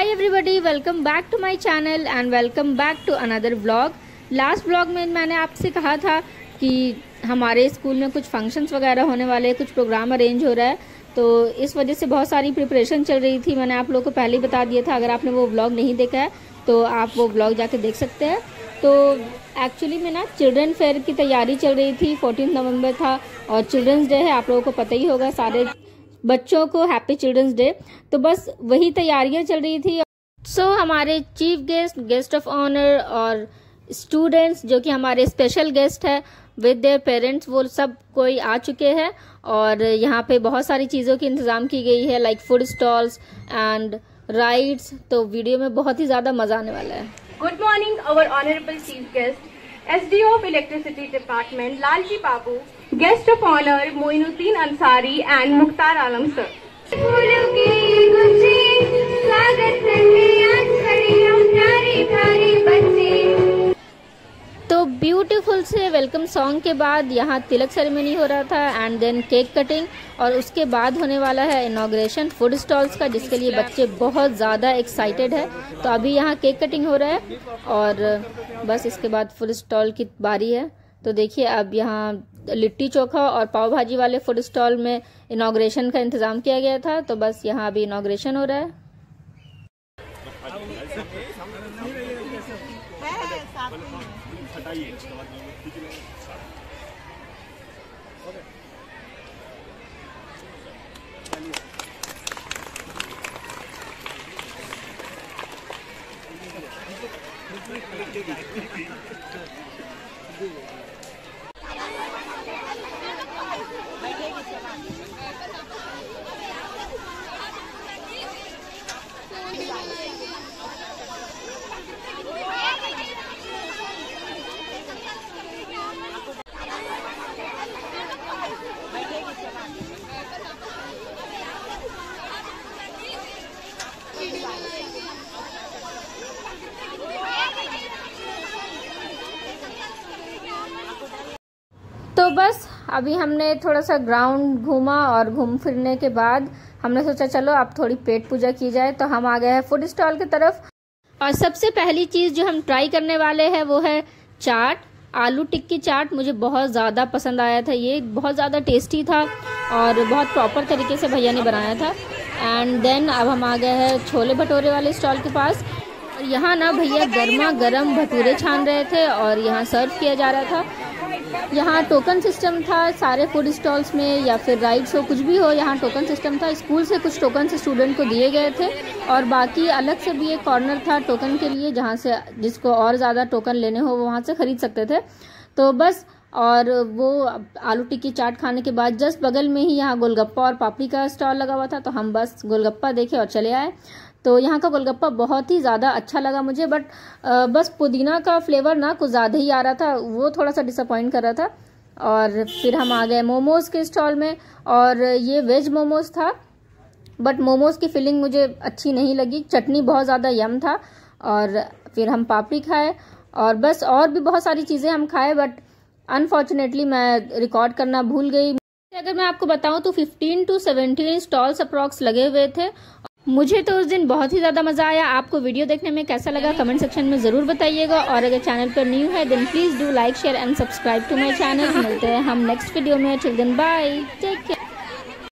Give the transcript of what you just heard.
Hi everybody welcome back to my channel and welcome back to another vlog last vlog में मैंने आपसे कहा था कि हमारे स्कूल में कुछ फ़ंक्शंस वगैरह होने वाले कुछ प्रोग्राम अरेंज हो रहा है तो इस वजह से बहुत सारी प्रिपरेशन चल रही थी। मैंने आप लोगों को पहले ही बता दिया था, अगर आपने वो व्लॉग नहीं देखा है तो आप वो व्लॉग जाके देख सकते हैं। तो एक्चुअली में ना चिल्ड्रन फेयर की तैयारी चल रही थी फोर्टीन नवंबर था, और चिल्ड्रंस डे है, आप लोगों को पता ही होगा, सारे बच्चों को हैप्पी चिल्ड्रंस डे तो बस वही तैयारियाँ चल रही थी। सो so, हमारे chief guest guest of honour और स्टूडेंट्स जो कि हमारे स्पेशल गेस्ट है विद देयर पेरेंट्स वो सब कोई आ चुके हैं। और यहाँ पे बहुत सारी चीज़ों की इंतज़ाम की गई है like food stalls and rides तो वीडियो में बहुत ही ज़्यादा मज़ा आने वाला है। Good morning our honourable chief guest S D of electricity department Lalji Babu Guest of honor Moinuddin Ansari and Mukhtar Alam sir. तो ब्यूटीफुल से वेलकम सॉन्ग के बाद यहाँ तिलक सेरेमनी हो रहा था एंड देन केक कटिंग और उसके बाद होने वाला है इनाग्रेशन फ़ूड स्टॉल्स का जिसके लिए बच्चे बहुत ज़्यादा एक्साइटेड है। तो अभी यहाँ केक कटिंग हो रहा है और बस इसके बाद फ़ूड स्टॉल की बारी है। तो देखिए अब यहाँ लिट्टी चोखा और पाव भाजी वाले फ़ूड स्टॉल में इनाग्रेशन का इंतज़ाम किया गया था तो बस यहाँ अभी इनाग्रेशन हो रहा है। तो बस अभी हमने थोड़ा सा ग्राउंड घूमा और घूम फिरने के बाद हमने सोचा चलो अब थोड़ी पेट पूजा की जाए। तो हम आ गए हैं फ़ूड स्टॉल की तरफ़। और सबसे पहली चीज़ जो हम ट्राई करने वाले हैं वो है चाट। आलू टिक्की चाट मुझे बहुत ज़्यादा पसंद आया था ये। बहुत ज़्यादा टेस्टी था और बहुत प्रॉपर तरीके से भैया ने बनाया था। एंड देन अब हम आ गए हैं छोले भटूरे वाले स्टॉल के पास। और यहाँ ना भैया गर्मा गर्म भटूरे छान रहे थे और यहाँ सर्व किया जा रहा था। यहाँ टोकन सिस्टम था, सारे फ़ूड स्टॉल्स में या फिर राइड्स हो, कुछ भी हो, यहाँ टोकन सिस्टम था। स्कूल से कुछ टोकन से स्टूडेंट को दिए गए थे और बाकी अलग से भी एक कॉर्नर था टोकन के लिए, जहाँ से जिसको और ज़्यादा टोकन लेने हो, वो वहाँ से ख़रीद सकते थे। तो बस और वो आलू टिक्की चाट खाने के बाद जस्ट बगल में ही यहाँ गोलगप्पा और पापड़ी का स्टॉल लगा हुआ था तो हम बस गोलगप्पा देखे और चले आए। तो यहाँ का गोलगप्पा बहुत ही ज़्यादा अच्छा लगा मुझे बट बस पुदीना का फ्लेवर ना कुछ ज़्यादा ही आ रहा था, वो थोड़ा सा डिसअपॉइंट कर रहा था। और फिर हम आ गए मोमोज के स्टॉल में, और ये वेज मोमोज था बट मोमोज की फीलिंग मुझे अच्छी नहीं लगी। चटनी बहुत ज़्यादा यम था, और फिर हम पापड़ी खाए, और बस और भी बहुत सारी चीज़ें हम खाए बट अनफॉर्चुनेटली मैं रिकॉर्ड करना भूल गई। अगर मैं आपको बताऊँ तो 15 टू 17 स्टॉल्स अप्रॉक्स लगे हुए थे। मुझे तो उस दिन बहुत ही ज़्यादा मज़ा आया। आपको वीडियो देखने में कैसा लगा कमेंट सेक्शन में ज़रूर बताइएगा। और अगर चैनल पर न्यू है then please do like share and subscribe to my channel मिलते हैं हम नेक्स्ट वीडियो में। Children bye take care